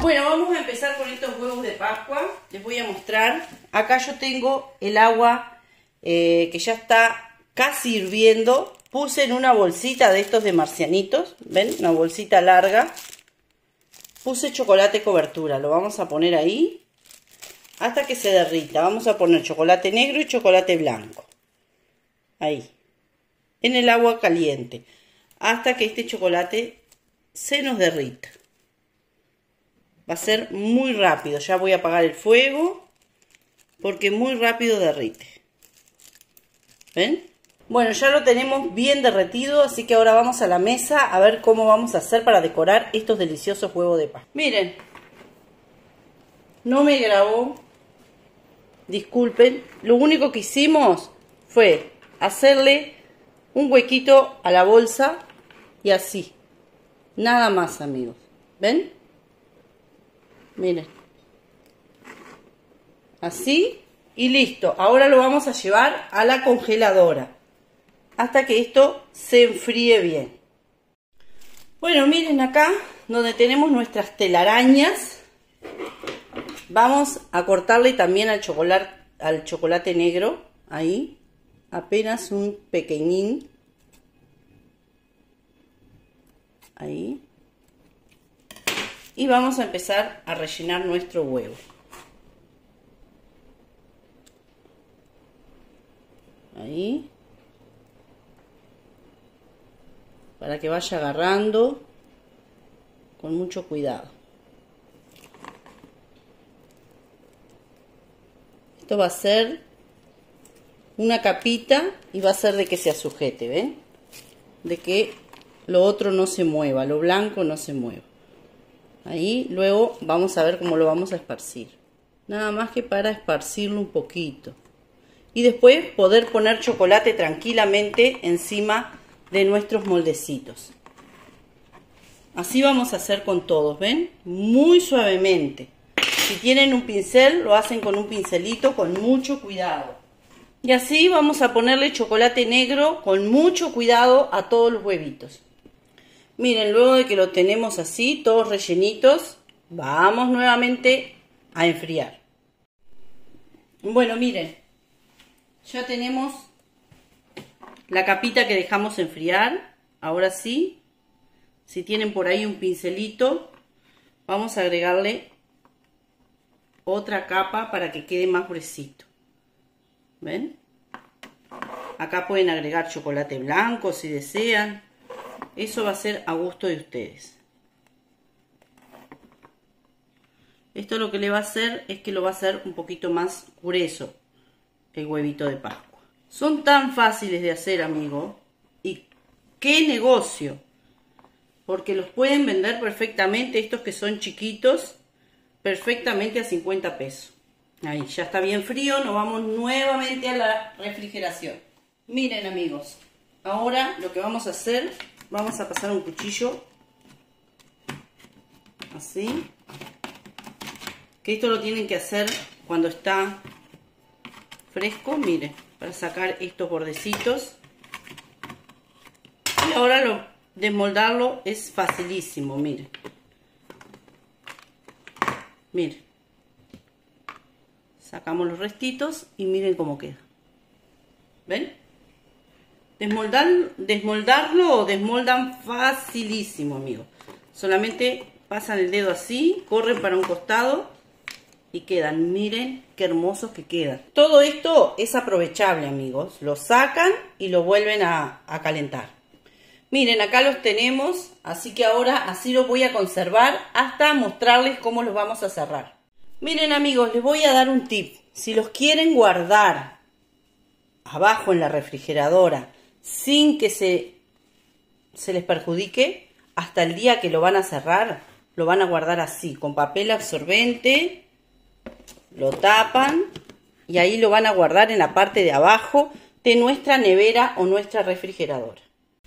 Bueno, vamos a empezar con estos huevos de Pascua. Les voy a mostrar. Acá yo tengo el agua eh, que ya está casi hirviendo. Puse en una bolsita de estos de marcianitos. ¿Ven? Una bolsita larga. Puse chocolate cobertura. Lo vamos a poner ahí hasta que se derrita. Vamos a poner chocolate negro y chocolate blanco. Ahí. En el agua caliente. Hasta que este chocolate se nos derrita. Va a ser muy rápido. Ya voy a apagar el fuego porque muy rápido derrite. ¿Ven? Bueno, ya lo tenemos bien derretido, así que ahora vamos a la mesa a ver cómo vamos a hacer para decorar estos deliciosos huevos de paz. Miren, no me grabó, disculpen, lo único que hicimos fue hacerle un huequito a la bolsa y así, nada más amigos, ¿ven? Miren. Así y listo. Ahora lo vamos a llevar a la congeladora. Hasta que esto se enfríe bien. Bueno, miren acá donde tenemos nuestras telarañas. Vamos a cortarle también al chocolate, al chocolate negro. Ahí. Apenas un pequeñín. Ahí y vamos a empezar a rellenar nuestro huevo. Ahí. Para que vaya agarrando con mucho cuidado. Esto va a ser una capita y va a ser de que se sujete, ¿ven? De que lo otro no se mueva, lo blanco no se mueva. Ahí luego vamos a ver cómo lo vamos a esparcir. Nada más que para esparcirlo un poquito. Y después poder poner chocolate tranquilamente encima de nuestros moldecitos. Así vamos a hacer con todos, ¿ven? Muy suavemente. Si tienen un pincel, lo hacen con un pincelito con mucho cuidado. Y así vamos a ponerle chocolate negro con mucho cuidado a todos los huevitos. Miren, luego de que lo tenemos así, todos rellenitos, vamos nuevamente a enfriar. Bueno, miren, ya tenemos la capita que dejamos enfriar. Ahora sí, si tienen por ahí un pincelito, vamos a agregarle otra capa para que quede más gruesito. ¿Ven? Acá pueden agregar chocolate blanco si desean. Eso va a ser a gusto de ustedes. Esto lo que le va a hacer es que lo va a hacer un poquito más grueso el huevito de Pascua. Son tan fáciles de hacer, amigos. Y qué negocio. Porque los pueden vender perfectamente, estos que son chiquitos, perfectamente a 50 pesos. Ahí, ya está bien frío, nos vamos nuevamente a la refrigeración. Miren amigos, ahora lo que vamos a hacer vamos a pasar un cuchillo. Así. Que esto lo tienen que hacer cuando está fresco mire para sacar estos bordecitos. Y ahora lo desmoldarlo es facilísimo mire. Mire. Sacamos los restitos y miren cómo queda. Ven Desmoldar, desmoldarlo o desmoldan facilísimo, amigos. Solamente pasan el dedo así, corren para un costado y quedan. Miren qué hermosos que quedan. Todo esto es aprovechable, amigos. Lo sacan y lo vuelven a, a calentar. Miren, acá los tenemos, así que ahora así los voy a conservar hasta mostrarles cómo los vamos a cerrar. Miren amigos, les voy a dar un tip. Si los quieren guardar abajo en la refrigeradora sin que se, se les perjudique hasta el día que lo van a cerrar. Lo van a guardar así, con papel absorbente, lo tapan y ahí lo van a guardar en la parte de abajo de nuestra nevera o nuestra refrigeradora.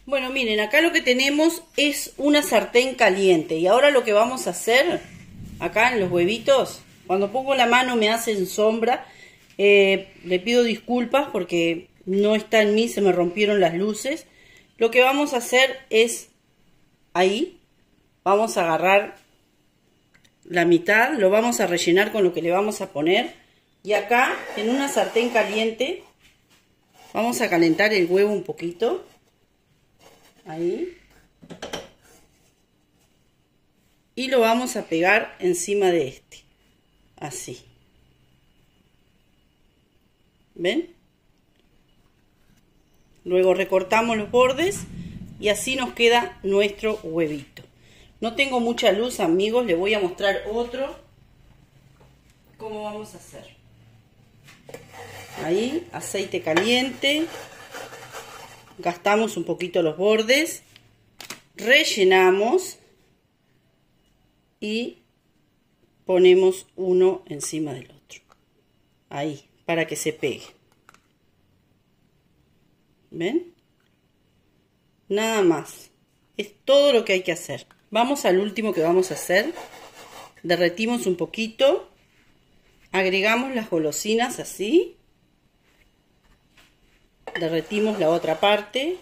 Bueno, miren, acá lo que tenemos es una sartén caliente y ahora lo que vamos a hacer acá en los huevitos, cuando pongo la mano me hacen sombra, eh, le pido disculpas porque no está en mí, se me rompieron las luces. Lo que vamos a hacer es ahí, vamos a agarrar la mitad, lo vamos a rellenar con lo que le vamos a poner. Y acá, en una sartén caliente, vamos a calentar el huevo un poquito. Ahí. Y lo vamos a pegar encima de este. Así. ¿Ven? Luego recortamos los bordes y así nos queda nuestro huevito. No tengo mucha luz, amigos, les voy a mostrar otro. ¿Cómo vamos a hacer? Ahí, aceite caliente. Gastamos un poquito los bordes. Rellenamos. Y ponemos uno encima del otro. Ahí, para que se pegue. ¿Ven? Nada más. Es todo lo que hay que hacer. Vamos al último que vamos a hacer. Derretimos un poquito. Agregamos las golosinas así. Derretimos la otra parte.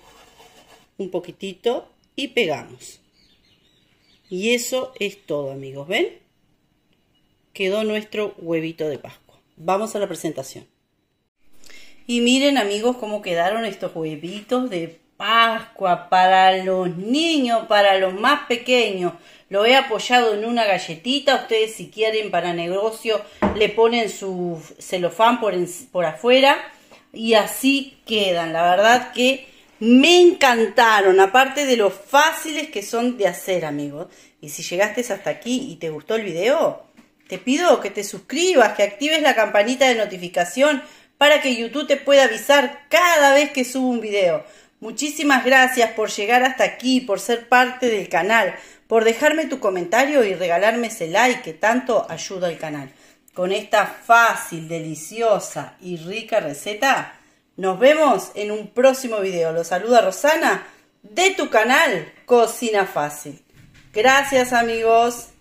Un poquitito. Y pegamos. Y eso es todo, amigos. ¿Ven? Quedó nuestro huevito de Pascua. Vamos a la presentación. Y miren, amigos, cómo quedaron estos huevitos de Pascua para los niños, para los más pequeños. Lo he apoyado en una galletita. Ustedes si quieren para negocio le ponen su celofán por, por afuera y así quedan. La verdad que me encantaron, aparte de lo fáciles que son de hacer, amigos. Y si llegaste hasta aquí y te gustó el video, te pido que te suscribas, que actives la campanita de notificación para que YouTube te pueda avisar cada vez que subo un video. Muchísimas gracias por llegar hasta aquí, por ser parte del canal, por dejarme tu comentario y regalarme ese like que tanto ayuda al canal. Con esta fácil, deliciosa y rica receta, nos vemos en un próximo video. Los saluda Rosana de tu canal Cocina Fácil. Gracias amigos.